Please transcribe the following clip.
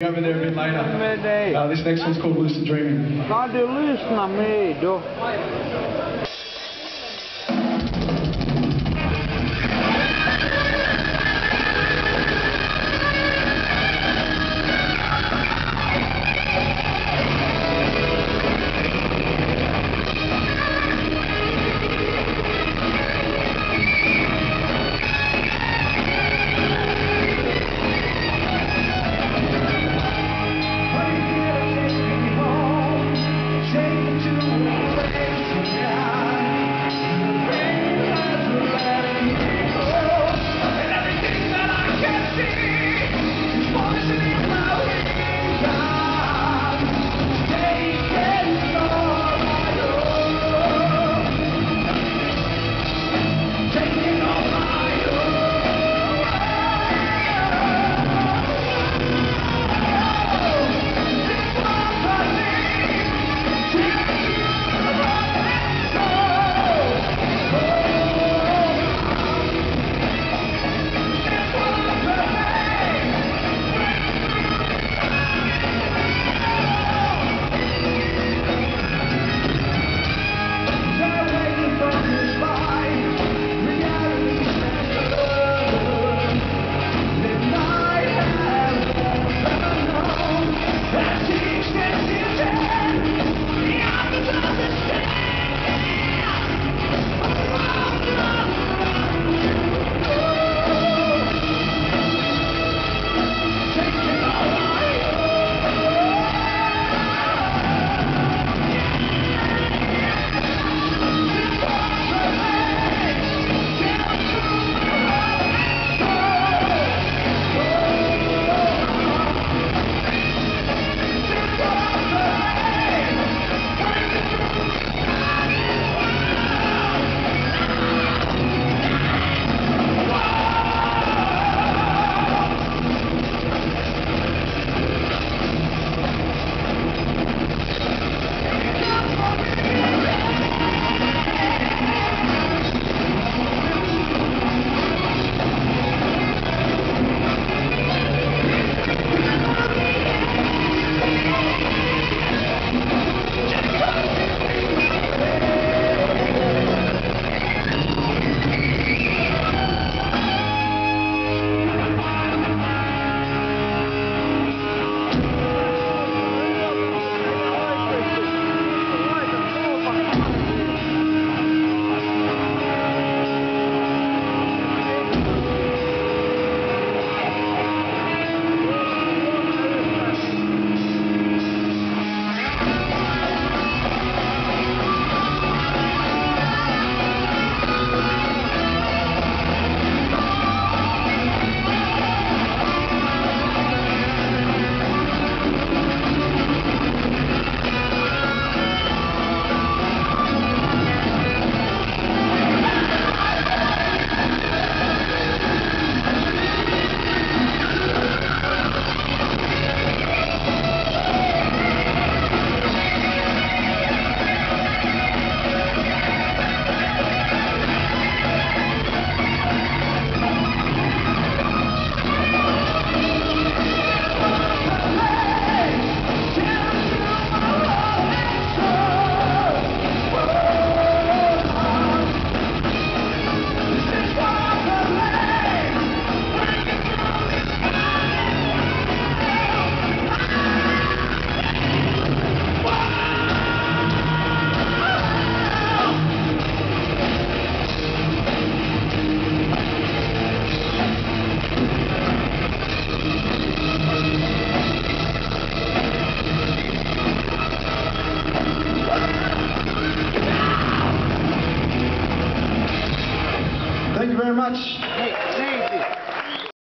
over there a bit later. Uh, this next one's called Lucid Dreaming. Ska listen to me, though.